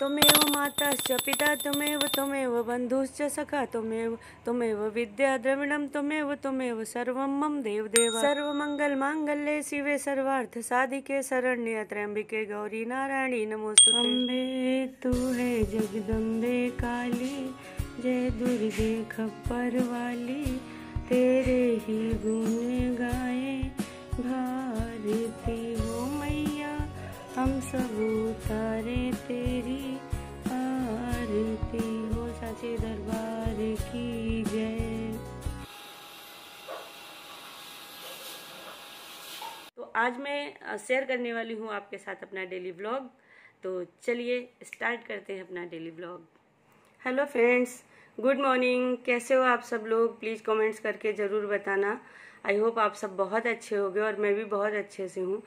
त्वमेव माताश्च पिता त्वमेव त्वमेव बन्धुश्च सखा त्वमेव त्वमेव विद्या द्रविणं त्वमेव त्वमेव सर्वं मम देवदेव। सर्वमङ्गलमाङ्गल्ये शिवे सर्वार्थसाधिके शरण्ये त्र्यम्बिके गौरी नारायणी नमोस्तु अम्बे तू है जगदम्बे काली, जय दुर्गे खप्पर वाली तेरे ही गुण गाए भारती हो हम सब उतारे तेरी आरती। हो साचे दरबार की जय। तो आज मैं शेयर करने वाली हूँ आपके साथ अपना डेली व्लॉग तो चलिए स्टार्ट करते हैं अपना daily vlog hello friends, good morning. कैसे हो आप सब लोग? प्लीज़ कमेंट्स करके ज़रूर बताना। आई होप आप सब बहुत अच्छे होंगे और मैं भी बहुत अच्छे से हूँ।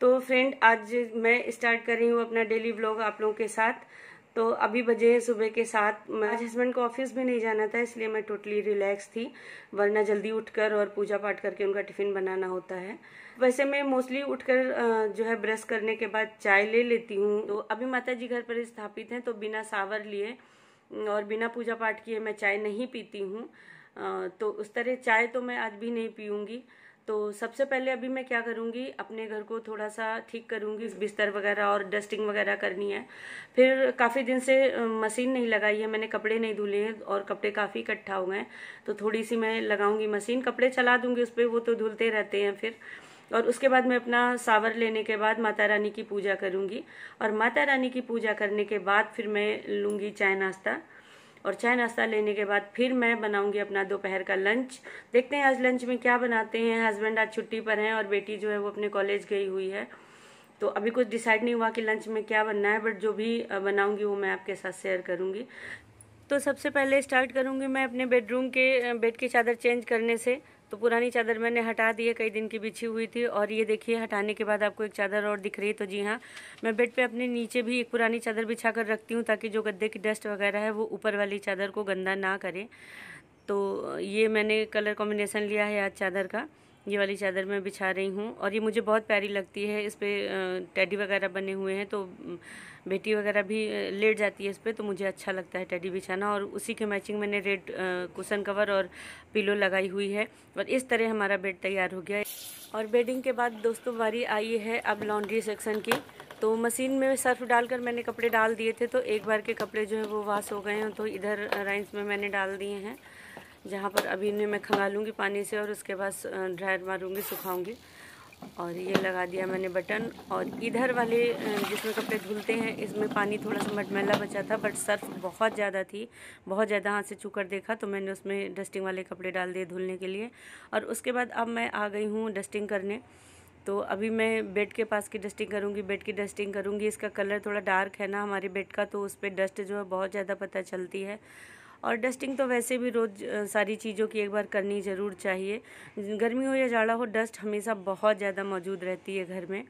तो फ्रेंड आज मैं स्टार्ट कर रही हूँ अपना डेली ब्लॉग आप लोगों के साथ। तो अभी बजे हैं सुबह के साथ आज हस्बैंड को ऑफ़िस भी नहीं जाना था, इसलिए मैं टोटली रिलैक्स थी, वरना जल्दी उठकर और पूजा पाठ करके उनका टिफ़िन बनाना होता है। वैसे मैं मोस्टली उठकर जो है ब्रश करने के बाद चाय ले लेती हूँ। तो अभी माता जी घर पर स्थापित हैं तो बिना सावर लिए और बिना पूजा पाठ किए मैं चाय नहीं पीती हूँ। तो उस तरह चाय तो मैं आज भी नहीं पीऊँगी। तो सबसे पहले अभी मैं क्या करूँगी, अपने घर को थोड़ा सा ठीक करूँगी, बिस्तर वगैरह और डस्टिंग वगैरह करनी है। फिर काफ़ी दिन से मशीन नहीं लगाई है, मैंने कपड़े नहीं धुले हैं और कपड़े काफ़ी इकट्ठा हो गए तो थोड़ी सी मैं लगाऊँगी मशीन, कपड़े चला दूँगी उस पर वो तो धुलते रहते हैं फिर। और उसके बाद मैं अपना सावर लेने के बाद माता रानी की पूजा करूँगी। और माता रानी की पूजा करने के बाद फिर मैं लूँगी चाय नाश्ता। और चाय नाश्ता लेने के बाद फिर मैं बनाऊँगी अपना दोपहर का लंच देखते हैं आज लंच में क्या बनाते हैं। हस्बैंड आज छुट्टी पर हैं और बेटी जो है वो अपने कॉलेज गई हुई है। तो अभी कुछ डिसाइड नहीं हुआ कि लंच में क्या बनना है बट जो भी बनाऊँगी वो मैं आपके साथ शेयर करूँगी। तो सबसे पहले स्टार्ट करूँगी मैं अपने बेडरूम के बेड की चादर चेंज करने से। तो पुरानी चादर मैंने हटा दी है, कई दिन की बिछी हुई थी और ये देखिए, हटाने के बाद आपको एक चादर और दिख रही है। तो जी हाँ मैं बेड पे अपने नीचे भी एक पुरानी चादर बिछा कर रखती हूँ ताकि जो गद्दे की डस्ट वगैरह है वो ऊपर वाली चादर को गंदा ना करे। तो ये मैंने कलर कॉम्बिनेसन लिया है आज चादर का। ये वाली चादर मैं बिछा रही हूँ और ये मुझे बहुत प्यारी लगती है। इस पर टेडी वगैरह बने हुए हैं तो बेटी वगैरह भी लेट जाती है इस पर तो मुझे अच्छा लगता है टेडी बिछाना और उसी के मैचिंग मैंने रेड कुशन कवर और पिलो लगाई हुई है और इस तरह हमारा बेड तैयार हो गया और बेडिंग के बाद दोस्तों बारी आई है अब लॉन्ड्री सेक्शन की। तो मशीन में सर्फ डालकर मैंने कपड़े डाल दिए थे तो एक बार के कपड़े जो है वो वाश हो गए हैं तो इधर राइंस में मैंने डाल दिए हैं। जहाँ पर अभी इन्हें मैं खंगालूँगी पानी से और उसके बाद ड्रायर मारूँगी, सुखाऊँगी। और ये लगा दिया मैंने बटन। और इधर वाले जिसमें कपड़े धुलते हैं, इसमें पानी थोड़ा सा मटमैला बचा था, बट सर्फ बहुत ज़्यादा थी, बहुत ज़्यादा हाथ से चुकर देखा तो मैंने उसमें डस्टिंग वाले कपड़े डाल दिए धुलने के लिए। और उसके बाद अब मैं आ गई हूँ डस्टिंग करने। तो अभी मैं बेड के पास की डस्टिंग करूँगी, बेड की डस्टिंग करूँगी। इसका कलर थोड़ा डार्क है ना हमारे बेड का तो उस पर डस्ट जो है बहुत ज़्यादा पता चलती है। और डस्टिंग तो वैसे भी रोज़ सारी चीज़ों की एक बार करनी ज़रूर चाहिए। गर्मी हो या जाड़ा हो डस्ट हमेशा बहुत ज़्यादा मौजूद रहती है घर में।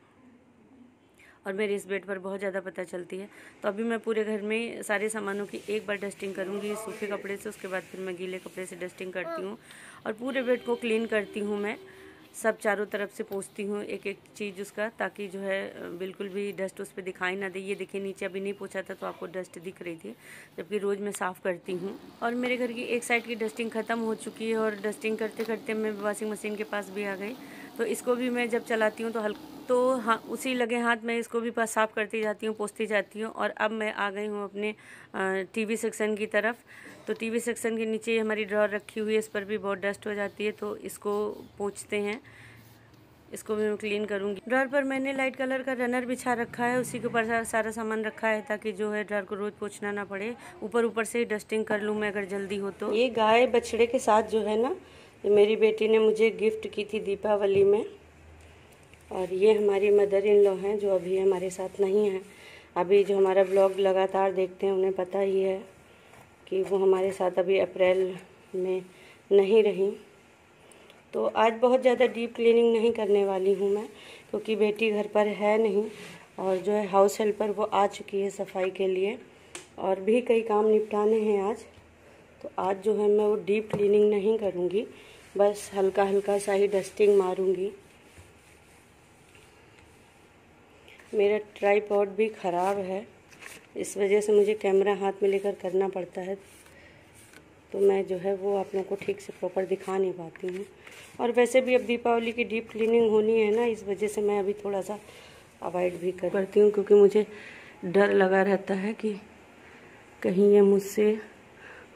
और मेरे इस बेड पर बहुत ज़्यादा पता चलती है। तो अभी मैं पूरे घर में सारे सामानों की एक बार डस्टिंग करूँगी, सूखे कपड़े से, उसके बाद फिर मैं गीले कपड़े से डस्टिंग करती हूँ। और पूरे बेड को क्लीन करती हूँ मैं। सब चारों तरफ़ से पोछती हूँ एक एक चीज़ उसका, ताकि जो है, बिल्कुल भी डस्ट उस पर दिखाई ना दे। ये देखिए, नीचे अभी नहीं पोछा था तो आपको डस्ट दिख रही थी, जबकि रोज़ मैं साफ़ करती हूँ। और मेरे घर की एक साइड की डस्टिंग ख़त्म हो चुकी है, और डस्टिंग करते करते मैं वॉशिंग मशीन के पास भी आ गई। तो इसको भी मैं जब चलाती हूँ तो हल्का तो हाँ उसी लगे हाथ मैं इसको भी पास, साफ़ करती जाती हूँ, पोसती जाती हूँ और अब मैं आ गई हूँ अपने टीवी सेक्शन की तरफ़। तो टीवी सेक्शन के नीचे हमारी ड्रॉर रखी हुई है, इस पर भी बहुत डस्ट हो जाती है तो इसको पोछते हैं। इसको भी मैं क्लीन करूँगी। ड्रॉर पर मैंने लाइट कलर का रनर बिछा रखा है, उसी के ऊपर सारा सामान रखा है, ताकि जो है ड्रॉर को रोज़ पोछना ना पड़े। ऊपर ऊपर से ही डस्टिंग कर लूँ मैं अगर जल्दी हो तो। ये गाय बछड़े के साथ जो है ना मेरी बेटी ने मुझे गिफ्ट की थी दीपावली में। और ये हमारी मदर इन लॉ हैं, जो अभी हमारे साथ नहीं हैं। अभी जो हमारा ब्लॉग लगातार देखते हैं, उन्हें पता ही है कि वो हमारे साथ अभी अप्रैल में नहीं रहीं। तो आज बहुत ज़्यादा डीप क्लीनिंग नहीं करने वाली हूँ मैं, क्योंकि बेटी घर पर है नहीं, और जो है हाउस हेल्पर वो आ चुकी है सफ़ाई के लिए, और भी कई काम निपटाने हैं आज। तो आज जो है मैं वो डीप क्लीनिंग नहीं करूँगी। बस हल्का हल्का सा ही डस्टिंग मारूँगी। मेरा ट्राईपॉड भी ख़राब है। इस वजह से मुझे कैमरा हाथ में लेकर करना पड़ता है। तो मैं जो है वो आप लोगों को ठीक से प्रॉपर दिखा नहीं पाती हूँ। और वैसे भी अब दीपावली की डीप क्लीनिंग होनी है ना, इस वजह से मैं अभी थोड़ा सा अवॉइड भी कर करती हूँ, क्योंकि मुझे डर लगा रहता है कि कहीं ये मुझसे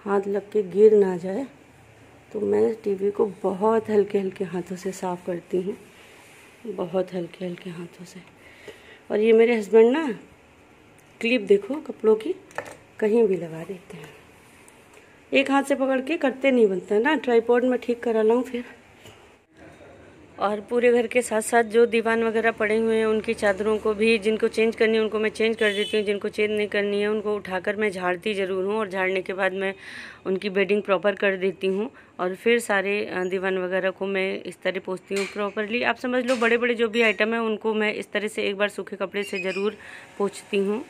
हाथ लग के गिर ना जाए। तो मैं टीवी को बहुत हल्के हल्के हाथों से साफ़ करती हूँ। बहुत हल्के हल्के हाथों से। और ये मेरे हस्बैंड ना क्लिप देखो कपड़ों की, कहीं भी लगा देते हैं। एक हाथ से पकड़ के करते नहीं बनता ना ट्राईपोर्ड में ठीक करा लाऊँ फिर। और पूरे घर के साथ साथ जो दीवान वगैरह पड़े हुए हैं, उनकी चादरों को भी जिनको चेंज करनी है, उनको मैं चेंज कर देती हूँ, जिनको चेंज नहीं करनी है, उनको उठाकर मैं झाड़ती ज़रूर हूँ और झाड़ने के बाद मैं उनकी बेडिंग प्रॉपर कर देती हूँ और फिर सारे दीवान वगैरह को मैं इस तरह पोसती हूँ प्रॉपरली आप समझ लो बड़े बड़े जो भी आइटम हैं, उनको मैं इस तरह से एक बार सूखे कपड़े से ज़रूर पोछती हूँ।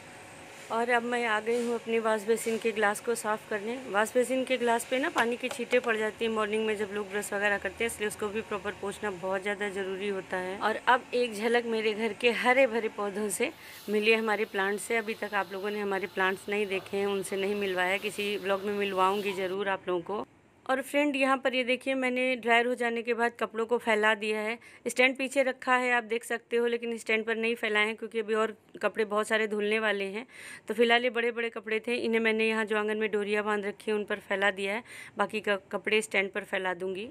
और अब मैं आ गई हूँ अपने वाश बेसिन के ग्लास को साफ़ करने। वाश बेसिन के ग्लास पे ना पानी की छीटें पड़ जाती हैं मॉर्निंग में जब लोग ब्रश वगैरह करते हैं, इसलिए उसको भी प्रॉपर पोछना बहुत ज़्यादा ज़रूरी होता है। और अब एक झलक मेरे घर के हरे भरे पौधों से मिली हमारे प्लांट्स से। अभी तक आप लोगों ने हमारे प्लांट्स नहीं देखे हैं, उनसे नहीं मिलवाया किसी ब्लॉग में मिलवाऊँगी ज़रूर आप लोगों को। और फ्रेंड यहाँ पर ये देखिए, मैंने ड्रायर हो जाने के बाद कपड़ों को फैला दिया है। स्टैंड पीछे रखा है, आप देख सकते हो, लेकिन स्टैंड पर नहीं फैलाए हैं क्योंकि अभी और कपड़े बहुत सारे धुलने वाले हैं। तो फ़िलहाल ये बड़े बड़े कपड़े थे, इन्हें मैंने यहाँ जो आँगन में डोरिया बाँध रखी है, उन पर फैला दिया है। बाकी कपड़े स्टैंड पर फैला दूँगी।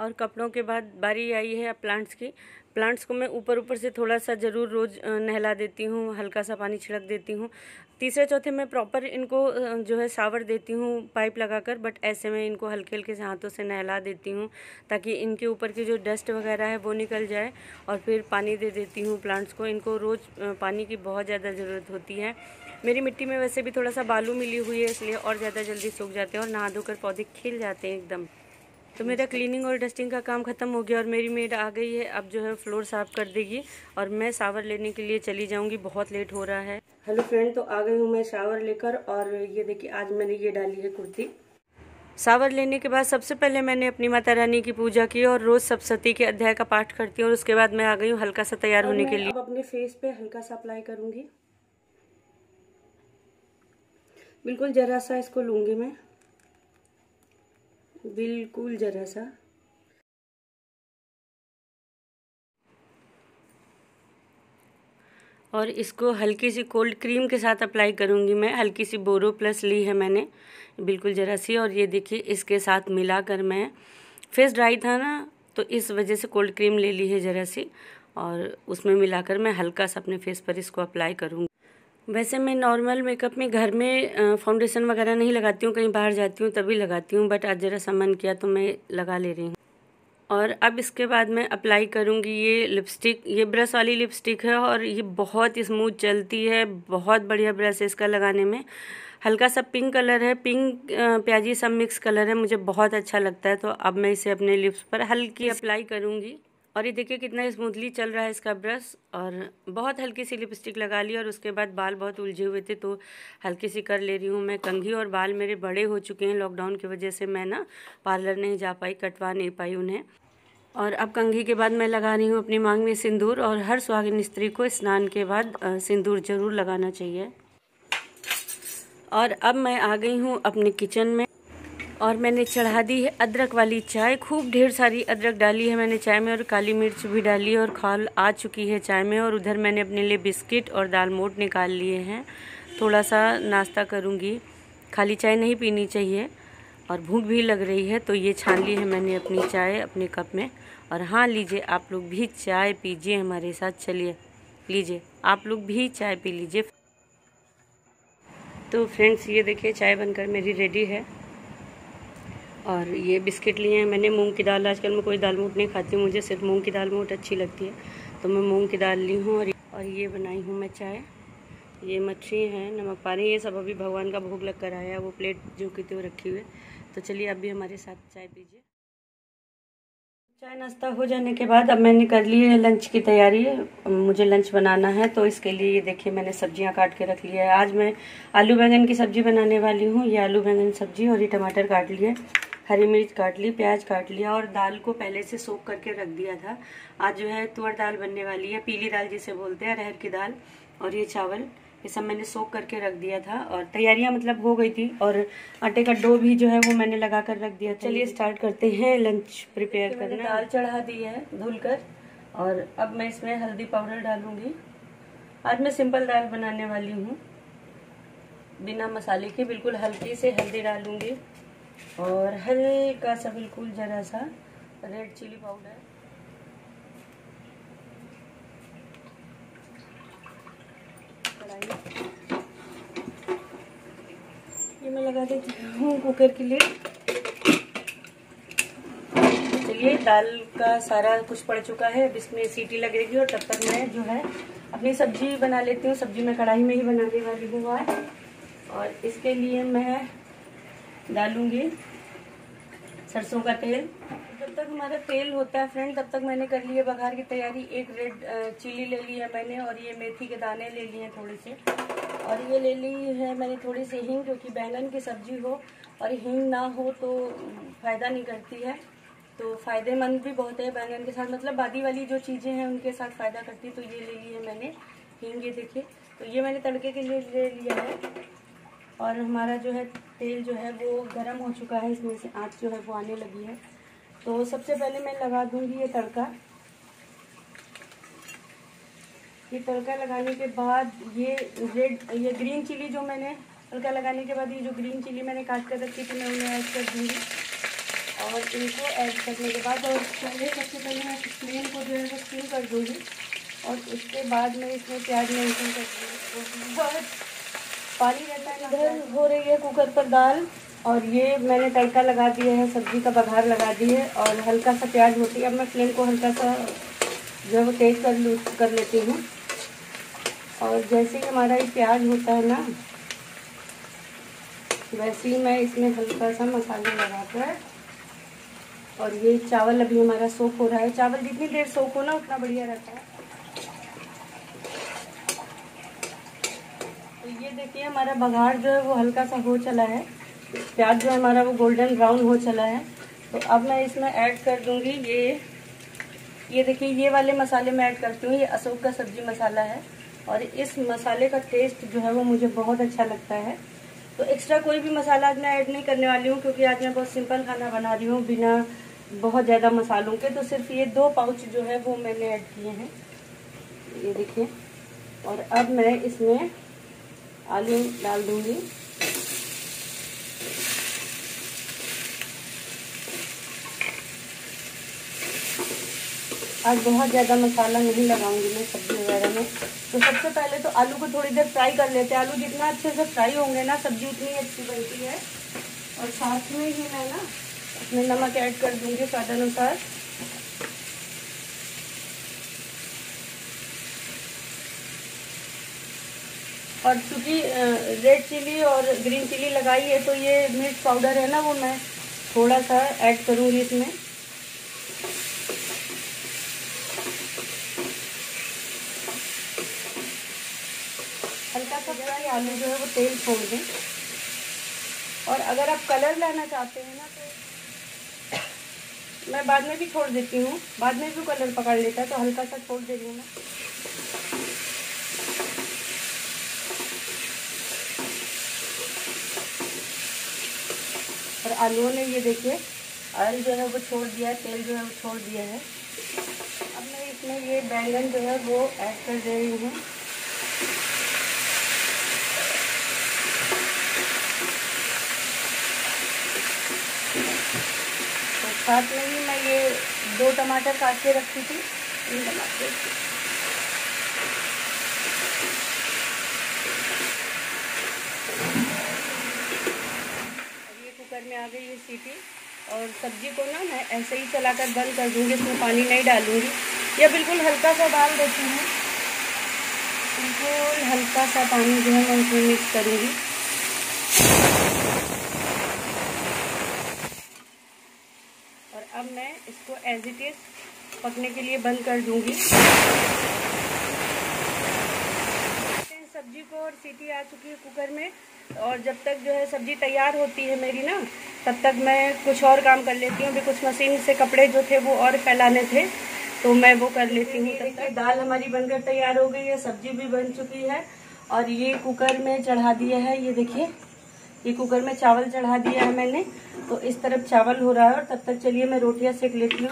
और कपड़ों के बाद बारी आई है अब प्लांट्स की। प्लांट्स को मैं ऊपर ऊपर से थोड़ा सा ज़रूर रोज़ नहला देती हूँ, हल्का सा पानी छिड़क देती हूँ। तीसरे चौथे मैं प्रॉपर इनको जो है सावर देती हूँ पाइप लगाकर बट ऐसे में इनको हल्के हल्के से हाथों से नहला देती हूँ, ताकि इनके ऊपर की जो डस्ट वगैरह है वो निकल जाए और फिर पानी दे देती हूँ प्लांट्स को। इनको रोज़ पानी की बहुत ज़्यादा ज़रूरत होती है। मेरी मिट्टी में वैसे भी थोड़ा सा बालू मिली हुई है, इसलिए और ज़्यादा जल्दी सूख जाते हैं और नहा धोकर पौधे खिल जाते हैं एकदम। तो मेरा क्लीनिंग और डस्टिंग का काम ख़त्म हो गया और मेरी मेड आ गई है। अब जो है फ्लोर साफ़ कर देगी और मैं शावर लेने के लिए चली जाऊँगी। बहुत लेट हो रहा है। हेलो फ्रेंड तो आ गई हूँ मैं शावर लेकर और ये देखिए आज मैंने ये डाली है कुर्ती। सावर लेने के बाद सबसे पहले मैंने अपनी माता रानी की पूजा की और रोज़ सप्तती के अध्याय का पाठ करती हूँ और उसके बाद मैं आ गई हूँ हल्का सा तैयार होने के लिए। अब अपने फेस पे हल्का सा अप्लाई करूँगी। बिल्कुल ज़रा सा इसको लूँगी मैं। बिल्कुल ज़रा सा। और इसको हल्की सी कोल्ड क्रीम के साथ अप्लाई करूँगी मैं। हल्की सी बोरो प्लस ली है मैंने, बिल्कुल ज़रा सी। और ये देखिए, इसके साथ मिलाकर मैं फेस ड्राई था ना तो इस वजह से कोल्ड क्रीम ले ली है ज़रा सी। और उसमें मिलाकर मैं हल्का सा अपने फेस पर इसको अप्लाई करूँगी। वैसे मैं नॉर्मल मेकअप में घर में फाउंडेशन वगैरह नहीं लगाती हूँ, कहीं बाहर जाती हूँ तभी लगाती हूँ बट आज ज़रा सा मन किया तो मैं लगा ले रही हूँ। और अब इसके बाद मैं अप्लाई करूँगी ये लिपस्टिक ये ब्रश वाली लिपस्टिक है और ये बहुत स्मूथ चलती है, बहुत बढ़िया ब्रश है इसका लगाने में। हल्का सा पिंक कलर है पिंक प्याजी सब मिक्स कलर है, मुझे बहुत अच्छा लगता है तो अब मैं इसे अपने लिप्स पर हल्की अप्लाई करूँगी। और ये देखिए कितना स्मूथली चल रहा है इसका ब्रश और बहुत हल्की सी लिपस्टिक लगा ली और उसके बाद बाल बहुत उलझे हुए थे तो हल्की सी कर ले रही हूँ मैं कंघी और बाल मेरे बड़े हो चुके हैं लॉकडाउन की वजह से मैं ना पार्लर नहीं जा पाई, कटवा नहीं पाई उन्हें। और अब कंघी के बाद मैं लगा रही हूँ अपनी मांग में सिंदूर और हर सुहागिन स्त्री को स्नान के बाद सिंदूर ज़रूर लगाना चाहिए। और अब मैं आ गई हूँ अपने किचन में। और मैंने चढ़ा दी है अदरक वाली चाय। खूब ढेर सारी अदरक डाली है मैंने चाय में और काली मिर्च भी डाली और खाल आ चुकी है चाय में और उधर मैंने अपने लिए बिस्किट और दाल मोट निकाल लिए हैं। थोड़ा सा नाश्ता करूँगी। खाली चाय नहीं पीनी चाहिए और भूख भी लग रही है तो ये छान ली है मैंने अपनी चाय अपने कप में। और हाँ लीजिए, आप लोग भी चाय पीजिए हमारे साथ। चलिए, लीजिए, आप लोग भी चाय पी लीजिए। तो फ्रेंड्स, ये देखिए, चाय बनकर मेरी रेडी है। और ये बिस्किट लिए हैं। मैंने मूंग की दाल, आजकल मैं कोई दाल मूट नहीं खाती हूँ। मुझे सिर्फ़ मूंग की दाल मूट अच्छी लगती है। तो मैं मूंग की दाल ली हूँ और और ये बनाई हूँ मैं चाय। ये मच्छी है, नमक पानी, ये सब अभी भगवान का भोग लग कर आया वो प्लेट जो कि वो रखी हुई तो चलिए अब भी हमारे साथ चाय पीजिए। चाय नाश्ता हो जाने के बाद अब मैंने कर ली है लंच की तैयारी। मुझे लंच बनाना है तो इसके लिए ये देखिए मैंने सब्ज़ियाँ काट के रख लिया है। आज मैं आलू बैंगन की सब्ज़ी बनाने वाली हूँ। ये आलू बैंगन सब्ज़ी और ये टमाटर काट लिए। हरी मिर्च काट ली प्याज काट लिया और दाल को पहले से सोख करके रख दिया था। आज जो है तुअर दाल बनने वाली है पीली दाल जिसे बोलते हैं अरहर की दाल और ये चावल ये सब मैंने सोख करके रख दिया था और तैयारियाँ मतलब हो गई थी और आटे का डो भी जो है वो मैंने लगा कर रख दिया चलिए स्टार्ट करते हैं लंच प्रिपेयर करना। दाल चढ़ा दी है धुल कर और अब मैं इसमें हल्दी पाउडर डालूँगी। आज मैं सिंपल दाल बनाने वाली हूँ। बिना मसाले के बिल्कुल हल्की से हल्दी डालूँगी। और हल्का सा बिल्कुल ज़रा सा रेड चिली पाउडर ये मैं लगा देती हूँ कुकर के लिए। चलिए, दाल का सारा कुछ पड़ चुका है। अब इसमें सीटी लगेगी और तब तक मैं जो है अपनी सब्ज़ी बना लेती हूँ। सब्ज़ी मैं कढ़ाई में ही बनाने वाली हूँ आज। और इसके लिए मैं डालूँगी सरसों का तेल। जब तक हमारा तेल होता है फ्रेंड तब तक मैंने कर लिया बघार की तैयारी। एक रेड चिली ले ली है मैंने और ये मेथी के दाने ले लिए हैं थोड़े से। और ये ले ली है मैंने थोड़ी सी हींग क्योंकि बैंगन की सब्ज़ी हो। और हींग ना हो तो फ़ायदा नहीं करती है। तो फ़ायदेमंद भी बहुत है बैंगन के साथ। मतलब बादी वाली जो चीज़ें हैं, उनके साथ फ़ायदा करती तो ये ले ली है मैंने। हींग ये देखिए। तो ये मैंने तड़के के लिए ले लिया है। और हमारा जो है तेल जो है वो गर्म हो चुका है, इसमें से आँच जो है वो आने लगी है। तो सबसे पहले मैं लगा दूँगी ये तड़का। ये तड़का लगाने के बाद ये रेड ये ग्रीन चिली जो मैंने, तड़का लगाने के बाद ये जो ग्रीन चिली मैंने काट कर रखी थी, मैं उन्हें ऐड कर दूँगी। और इनको ऐड करने के बाद, और पहले सबसे पहले मैं फ्लेम को जो है वो स्टीम कर दूँगी। और उसके बाद मैं इसमें प्याज मेंशन कर दूँगी। पानी रहता है, इधर हो रही है कुकर पर दाल, और ये मैंने तड़का लगा दिया है, सब्ज़ी का बघार लगा दी है, और हल्का सा प्याज होती है। अब मैं फ्लेम को हल्का सा जो है वो तेज कर लू, कर लेती हूँ। और जैसे ही हमारा ये प्याज होता है ना, वैसे ही मैं इसमें हल्का सा मसाले लगाकर, और ये चावल अभी हमारा सोख हो रहा है। चावल जितनी देर सोख हो ना, उतना बढ़िया रहता है। ये देखिए, हमारा बघार जो है वो हल्का सा हो चला है। प्याज जो है हमारा वो गोल्डन ब्राउन हो चला है। तो अब मैं इसमें ऐड कर दूँगी ये। ये देखिए, ये वाले मसाले मैं ऐड करती हूँ। ये अशोक का सब्ज़ी मसाला है और इस मसाले का टेस्ट जो है वो मुझे बहुत अच्छा लगता है। तो एक्स्ट्रा कोई भी मसाला आज मैं ऐड नहीं करने वाली हूँ क्योंकि आज मैं बहुत सिंपल खाना बना रही हूँ बिना बहुत ज़्यादा मसालों के। तो सिर्फ़ ये दो पाउच जो है वो मैंने ऐड किए हैं। ये देखिए, और अब मैं इसमें आलू डाल दूँगी। आज बहुत ज़्यादा मसाला नहीं लगाऊँगी मैं सब्ज़ी वगैरह में। तो सबसे पहले तो आलू को थोड़ी देर फ्राई कर लेते हैं। आलू जितना अच्छे से फ्राई होंगे ना, सब्ज़ी उतनी अच्छी बनती है। और साथ में ही मैं ना अपने नमक ऐड कर दूँगी स्वाद अनुसार और चूँकि रेड चिली और ग्रीन चिली लगाई है तो ये मिर्च पाउडर है ना, वो मैं थोड़ा सा ऐड करूँगी इसमें। हल्का सा फ्राई आलू जो है, वो तेल छोड़ दें। और अगर आप कलर लाना चाहते हैं ना तो मैं बाद में भी छोड़ देती हूँ। बाद में भी कलर पकड़ लेता है तो हल्का सा छोड़ दे रही हूँ मैं। और आलूओं ने ये देखिए ऑयल जो है वो छोड़ दिया है, तेल जो है वो छोड़ दिया है। अब मैं इसमें ये बैंगन जो है वो ऐड कर दे रही हूँ। साथ में ही मैं ये दो टमाटर काट के रखी थी। तीन टमाटर कुकर में आ गई ये सीटी और सब्ज़ी को ना मैं ऐसे ही चलाकर बंद कर दूँगी, इसमें पानी नहीं डालूँगी। या बिल्कुल हल्का सा डाल देती हूँ। बिल्कुल हल्का सा पानी जो है मैं उसमें मिक्स करूँगी। और अब मैं इसको एज इट इज़ पकने के लिए बंद कर दूँगी। सब्ज़ी को और सीटी आ चुकी है कुकर में। और जब तक जो है सब्ज़ी तैयार होती है मेरी ना, तब तक मैं कुछ और काम कर लेती हूँ। अभी कुछ मशीन से कपड़े जो थे वो और फैलाने थे तो मैं वो कर लेती हूँ। तब तक दाल हमारी बनकर तैयार हो गई है, सब्ज़ी भी बन चुकी है और ये कुकर में चढ़ा दिया है। ये देखिए, ये कुकर में चावल चढ़ा दिया है मैंने तो इस तरफ़ चावल हो रहा है और तब तक चलिए मैं रोटियाँ सेक लेती हूँ।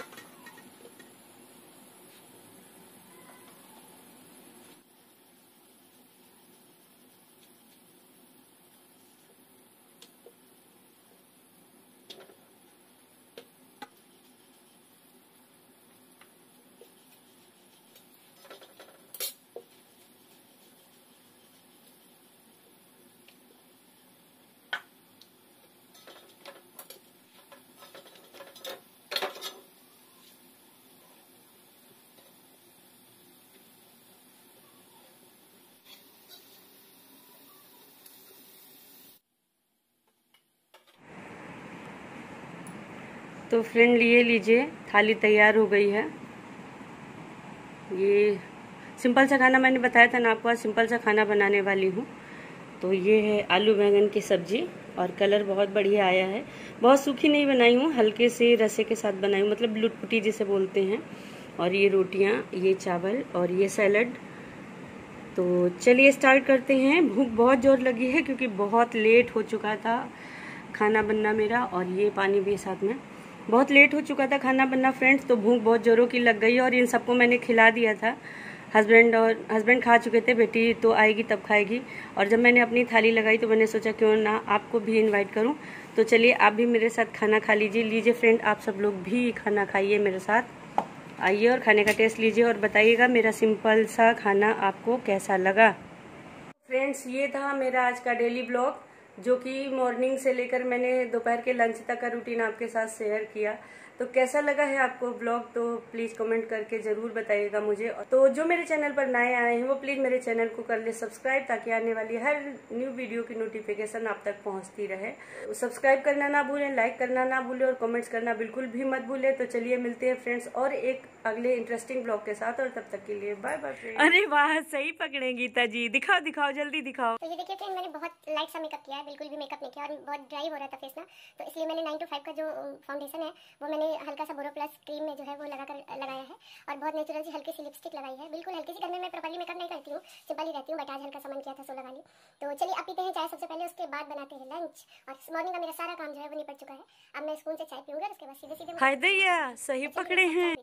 तो फ्रेंड लिए लीजिए, थाली तैयार हो गई है। ये सिंपल सा खाना मैंने बताया था ना आपको, आज सिंपल सा खाना बनाने वाली हूँ। तो ये है आलू बैंगन की सब्ज़ी और कलर बहुत बढ़िया आया है। बहुत सूखी नहीं बनाई हूँ, हल्के से रसे के साथ बनाई हूँ मतलब लुटपुटी जिसे बोलते हैं। और ये रोटियाँ, ये चावल और ये सैलड। तो चलिए स्टार्ट करते हैं। भूख बहुत ज़ोर लगी है क्योंकि बहुत लेट हो चुका था खाना बनना मेरा और ये पानी भी साथ में। बहुत लेट हो चुका था खाना बनना फ्रेंड्स तो भूख बहुत ज़ोरों की लग गई और इन सबको मैंने खिला दिया था। हस्बैंड और हस्बैंड खा चुके थे, बेटी तो आएगी तब खाएगी। और जब मैंने अपनी थाली लगाई तो मैंने सोचा क्यों ना आपको भी इनवाइट करूँ। तो चलिए, आप भी मेरे साथ खाना खा लीजिए। लीजिए फ्रेंड आप सब लोग भी खाना खाइए मेरे साथ। आइए और खाने का टेस्ट लीजिए और बताइएगा मेरा सिंपल सा खाना आपको कैसा लगा। फ्रेंड्स ये था मेरा आज का डेली ब्लॉग जो कि मॉर्निंग से लेकर मैंने दोपहर के लंच तक का रूटीन आपके साथ शेयर किया। तो कैसा लगा है आपको ब्लॉग तो प्लीज़ कमेंट करके ज़रूर बताइएगा मुझे। तो जो मेरे चैनल पर नए आए हैं वो प्लीज़ मेरे चैनल को कर ले सब्सक्राइब ताकि आने वाली हर न्यू वीडियो की नोटिफिकेशन आप तक पहुँचती रहे। सब्सक्राइब करना ना भूलें लाइक करना ना भूलें और कमेंट्स करना बिल्कुल भी मत भूलें। तो चलिए मिलते हैं फ्रेंड्स और एक अगले इंटरेस्टिंग ब्लॉग के साथ और तब तक के लिए बाय बाय अरे वाह सही पकड़े गीता जी। दिखाओ दिखाओ जल्दी दिखाओ। तो ये देखिए फ्रेंड मैंने बहुत लाइट सा मेकअप किया है बिल्कुल भी मेकअप नहीं किया और बहुत ड्राई हो रहा था फेस ना। तो इसलिए मैंने नाइन टू फाइव का जो फाउंडेशन है वो मैंने हल्का सा बोरो प्लस क्रीम में जो है वो लगा कर लगाया है और बहुत नेचुरल सी हल्की सी लिपस्टिक लगाई है। बिल्कुल हल्की सी करने में मैं प्रॉपरली मेकअप नहीं करती हूँ सिंपल ही रहती हूँ बट आज हल्का सा मन किया था सो लगा ली तो चलिए अब पीते हैं चाय सबसे पहले उसके बाद बनाते हैं लंच और मॉर्निंग का मेरा सारा काम जो है वो निपट चुका है। अब मैं स्कूल से चाय पीऊँगा उसके बाद सीधे सीधे सही पकड़े हैं।